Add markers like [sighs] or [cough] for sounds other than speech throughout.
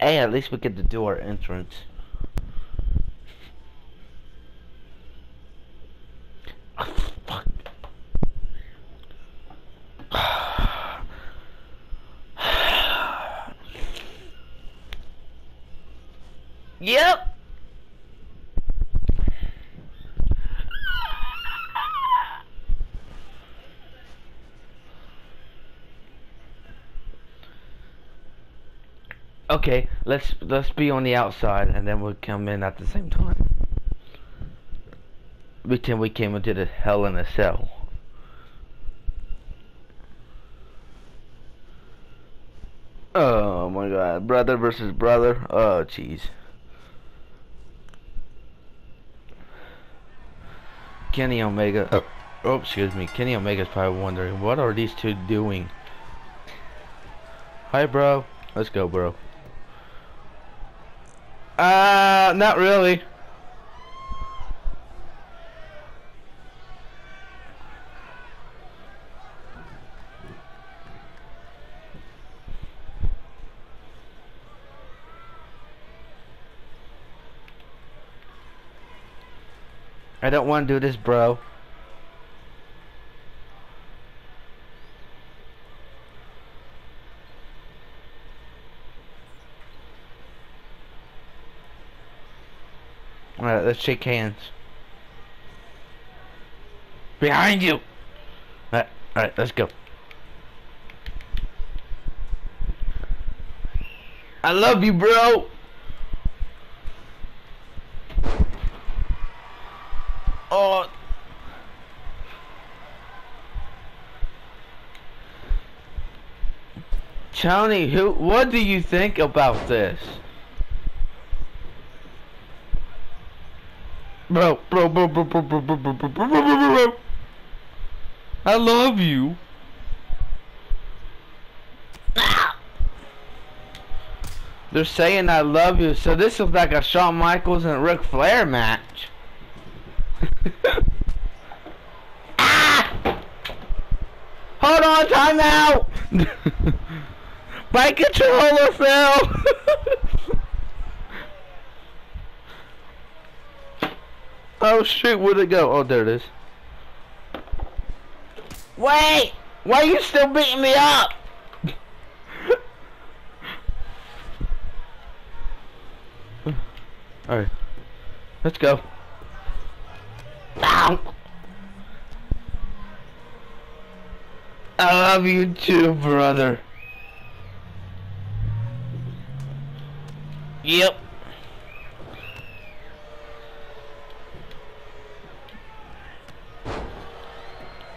Hey, at least we get to do our entrance. Fuck. yep. Okay, let's let's be on the outside and then we'll come in at the same time. Pretend we came into the hell in a cell. Oh my god, brother versus brother. Oh jeez. Kenny Omega. Oh, oh, excuse me. Kenny Omega's probably wondering what are these two doing. Hi, bro. Let's go, bro. Uh, not really. I don't want to do this, bro. Alright, let's shake hands. Behind you! Alright, alright, let's go. I love you, bro! Oh. Tony, who, what do you think about this? Bro, bro, bro, bro, bro, bro, bro, bro, bro, bro, bro. I love you. They're saying I love you, so this looks like a Shawn Michaels and Ric Flair match. ah! Hold on, time out! My controller fell! Oh shoot, where'd it go? Oh, there it is. Wait! Why are you still beating me up? [laughs] Alright. Let's go. Ow! I love you too, brother. Yep.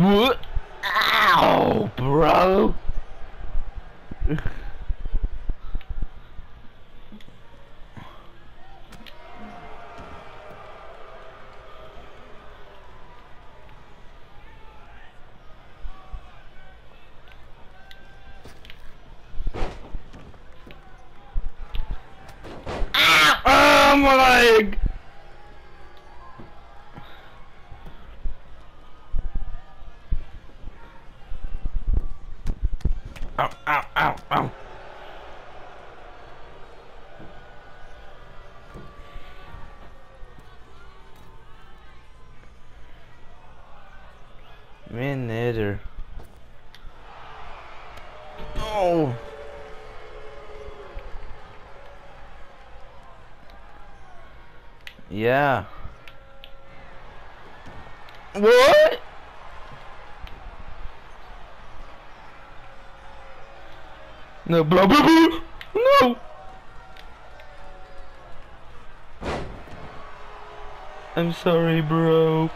Ow, bro. Ow! Oh, my leg! Ow, ow, ow, ow. Man, neither. Oh. Yeah. What? No, blah, blah, blah. No. I'm sorry, bro.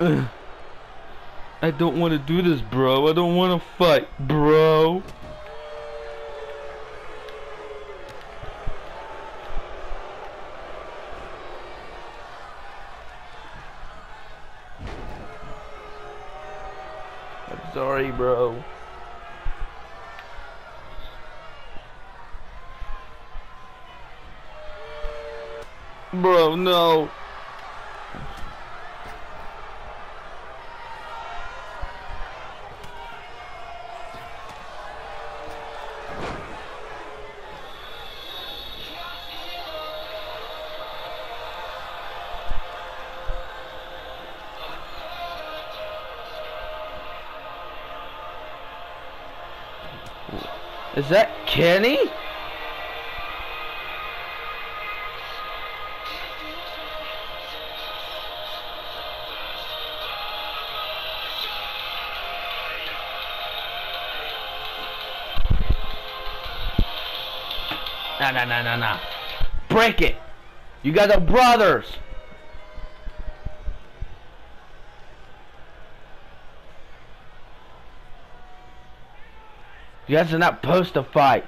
[sighs] I don't want to do this, bro. I don't want to fight, bro. Bro. Bro, no. Is that Kenny? Nah, nah, nah, nah, nah. Break it. You got the brothers. You guys are not supposed to fight.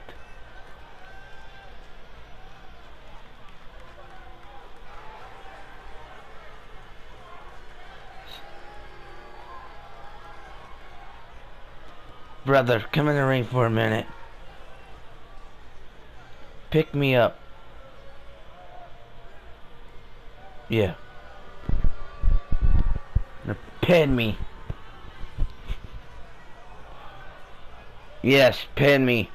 Brother, come in the ring for a minute. Pick me up. Yeah. Now pin me. Yes, pin me.